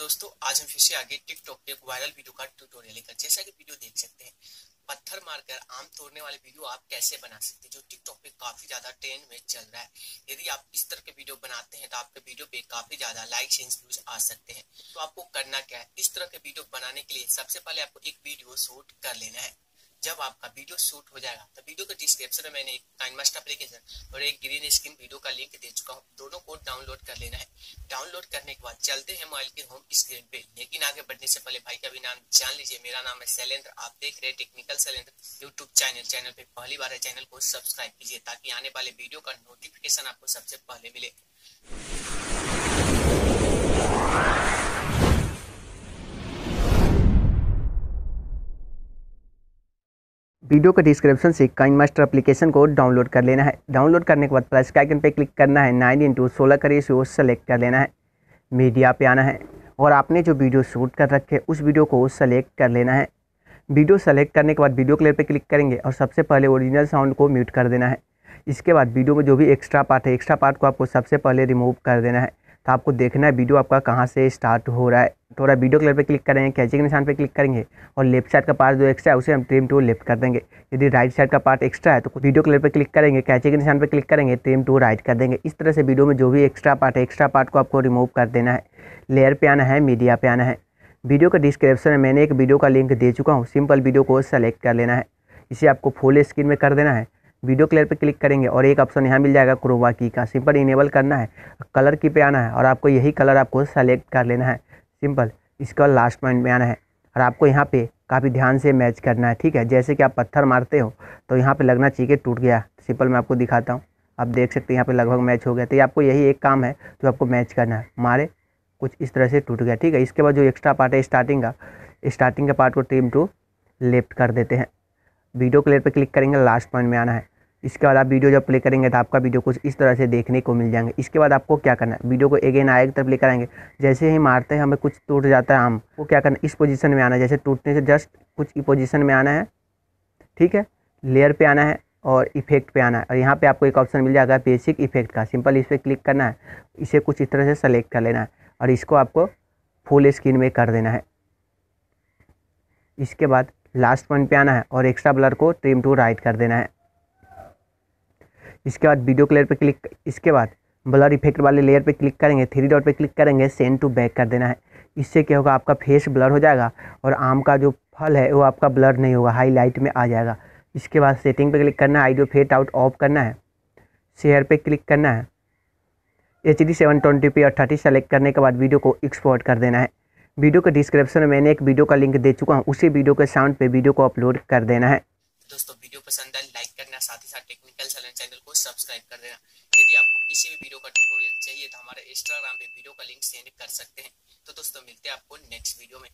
दोस्तों, आज हम फिर से आगे टिकटॉक पे एक वायरल वीडियो का ट्यूटोरियल लेकर, जैसा कि वीडियो देख सकते हैं, पत्थर मारकर आम तोड़ने वाले वीडियो आप कैसे बना सकते हैं, जो टिकटॉक पे काफ़ी ज़्यादा ट्रेंड में चल रहा है। यदि आप इस तरह के वीडियो बनाते हैं तो आपके वीडियो पे काफ़ी ज़्यादा लाइक एंड व्यूज़ आ सकते हैं। तो आपको करना क्या है? इस तरह के वीडियो बनाने के लिए सबसे पहले आपको एक वीडियो शूट कर लेना है। जब आपका वीडियो शूट हो जाएगा तो वीडियो के डिस्क्रिप्शन में मैंने एक काइनमास्ट एप्लीकेशन और एक ग्रीन स्क्रीन वीडियो का लिंक दे चुका हूँ। दोनों को डाउनलोड कर लेना है। डाउनलोड करने के बाद चलते हैं मोबाइल के होम स्क्रीन पे। लेकिन आगे बढ़ने से पहले भाई का भी नाम जान लीजिए। मेरा नाम है शैलेंद्र। आप देख रहे हैं technical Shailendra YouTube channel channel पे पहली बार चैनल को सब्सक्राइब कीजिए ताकि आने वाले वीडियो का नोटिफिकेशन आपको सबसे पहले मिले। वीडियो के डिस्क्रिप्शन से काइन मास्टर एप्लीकेशन को डाउनलोड कर लेना है। डाउनलोड करने के बाद प्लस के आइकन पे क्लिक करना है। नाइन इंटू सोलह से वो सेलेक्ट कर लेना है। मीडिया पे आना है और आपने जो वीडियो शूट कर रखे, उस वीडियो को सेलेक्ट कर लेना है। वीडियो सेलेक्ट करने के बाद वीडियो क्लियर पर क्लिक करेंगे और सबसे पहले ओरिजिनल साउंड को म्यूट कर देना है। इसके बाद वीडियो में जो भी एक्स्ट्रा पार्ट है एक्स्ट्रा पार्ट को आपको सबसे पहले रिमूव कर देना है। तो आपको देखना है वीडियो आपका कहाँ से स्टार्ट हो रहा है। थोड़ा वीडियो क्लियर पर क्लिक करेंगे कैचे के निशान पर क्लिक करेंगे और लेफ़्ट साइड का पार्ट जो एक्स्ट्रा है, उसे हम ट्रिम टू लेफ़्ट कर देंगे। यदि राइट साइड का पार्ट एक्स्ट्रा है तो वीडियो क्लियर पर क्लिक करेंगे, कैचे के निशान पर क्लिक करेंगे ट्रिम टू राइट कर देंगे। इस तरह से वीडियो में जो भी एक्स्ट्रा पार्ट है एक्स्ट्रा पार्ट को आपको रिमूव कर देना है। लेयर पे आना है मीडिया पे आना है। वीडियो के डिस्क्रिप्शन में मैंने एक वीडियो का लिंक दे चुका हूँ सिंपल वीडियो को सेलेक्ट कर लेना है। इसे आपको फुल स्क्रीन में कर देना है। वीडियो क्लियर पे क्लिक करेंगे और एक ऑप्शन यहाँ मिल जाएगा क्रोमा की का। सिंपल इनेबल करना है, कलर की पे आना है और आपको यही कलर आपको सेलेक्ट कर लेना है। सिंपल, इसका लास्ट पॉइंट में आना है और आपको यहाँ पे काफ़ी ध्यान से मैच करना है, ठीक है? जैसे कि आप पत्थर मारते हो तो यहाँ पे लगना चाहिए टूट गया। सिंपल मैं आपको दिखाता हूँ। आप देख सकते हैं यहाँ पे लगभग मैच हो गया। तो ये आपको यही एक काम है जो आपको मैच करना है। मारे, कुछ इस तरह से टूट गया, ठीक है? इसके बाद जो एक्स्ट्रा पार्ट है स्टार्टिंग का स्टार्टिंग का पार्ट को टीम टू लेफ़्ट कर देते हैं। वीडियो क्लियर पर क्लिक करेंगे लास्ट पॉइंट में आना है। इसके बाद आप वीडियो जब प्ले करेंगे तो आपका वीडियो कुछ इस तरह से देखने को मिल जाएँगे। इसके बाद आपको क्या करना है? वीडियो को अगेन आए की तरफ़ प्ले कराएँगे जैसे ही मारते हैं, हमें कुछ टूट जाता है आम। वो क्या करना इस पोजीशन में आना है। जैसे टूटने से जस्ट कुछ ई पोजीशन में आना है। ठीक है? लेयर पे आना है और इफ़ेक्ट पे आना है। और यहाँ पे आपको एक ऑप्शन मिल जाएगा बेसिक इफ़ेक्ट का। सिंपल इस पर क्लिक करना है। इसे कुछ इस तरह से सेलेक्ट कर लेना है। और इसको आपको फुल स्क्रीन में कर देना है। इसके बाद लास्ट पॉइंट पे आना है और एक्स्ट्रा ब्लर को ट्रिम टू राइट कर देना है। इसके बाद वीडियो क्लियर पर क्लिक इसके बाद ब्लर इफ़ेक्ट वाले लेयर पे क्लिक करेंगे थ्री डॉट पे क्लिक करेंगे सेंड टू बैक कर देना है। इससे क्या होगा, आपका फेस ब्लर हो जाएगा और आम का जो फल है, वो आपका ब्लर नहीं होगा हाईलाइट में आ जाएगा। इसके बाद सेटिंग पे क्लिक करना है आइडियो फेट आउट ऑफ़ करना है। शेयर पे क्लिक करना है। H D seven twenty P और थर्टी सेलेक्ट करने के बाद वीडियो को एक्सपोर्ट कर देना है। वीडियो के डिस्क्रिप्शन में मैंने एक वीडियो का लिंक दे चुका हूँ, उसी वीडियो के साउंड पे वीडियो को अपलोड कर देना है। दोस्तों वीडियो पसंद साथ ही साथ टेक्निकल चैनल चैनल को सब्सक्राइब कर देना। यदि आपको किसी भी वीडियो का ट्यूटोरियल चाहिए तो हमारे इंस्टाग्राम पे वीडियो का लिंक सेंड कर सकते हैं। तो दोस्तों, मिलते हैं आपको नेक्स्ट वीडियो में।